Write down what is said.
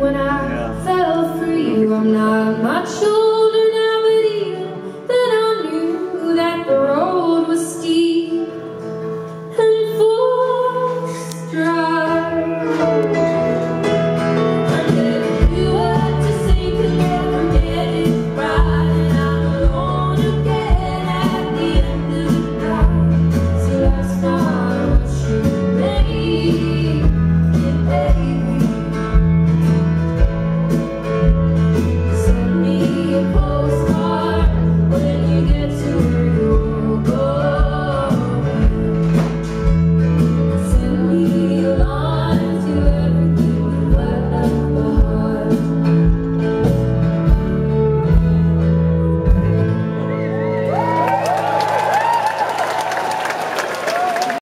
when I yeah. fell for you. I'm not much older now, but even then I knew that the road was steep and forced dry.